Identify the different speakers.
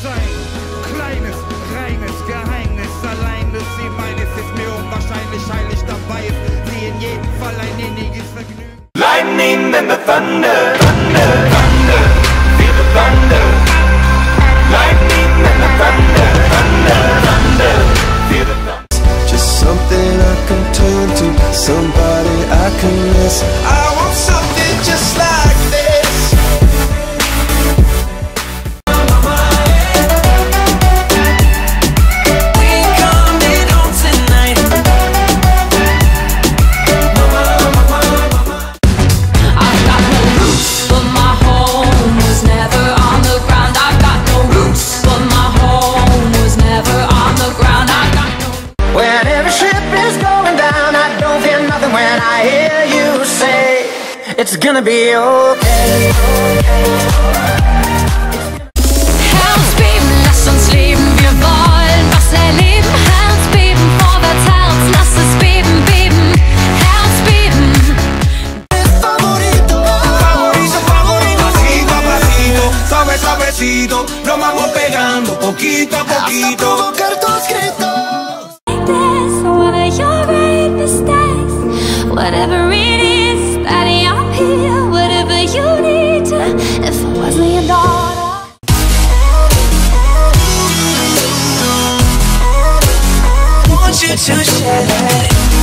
Speaker 1: Kleines, reines Geheimnis, allein sie meines ist mir unwahrscheinlich heilig dabei
Speaker 2: ist. Sie in jedem Fall ein inniges Vergnügen. Lightning and the thunder, thunder, thunder, the thunder. Lightning and the thunder, thunder, thunder, feel the thunder. Just
Speaker 3: something I can turn to, somebody I can miss. I I hear you say it's gonna be okay.
Speaker 2: Herzbeben, lass uns leben, wir wollen was erleben. Herzbeben, vorwärts, Herz, lass es beben, beben. Herzbeben.
Speaker 1: Favorito, favorito, favorito. Pasito a pasito, suave, suavecito. Nos vamos pegando poquito a poquito.
Speaker 2: Whatever it is that I'm here, whatever you need to, if I wasn't your daughter.
Speaker 1: Want you to share that.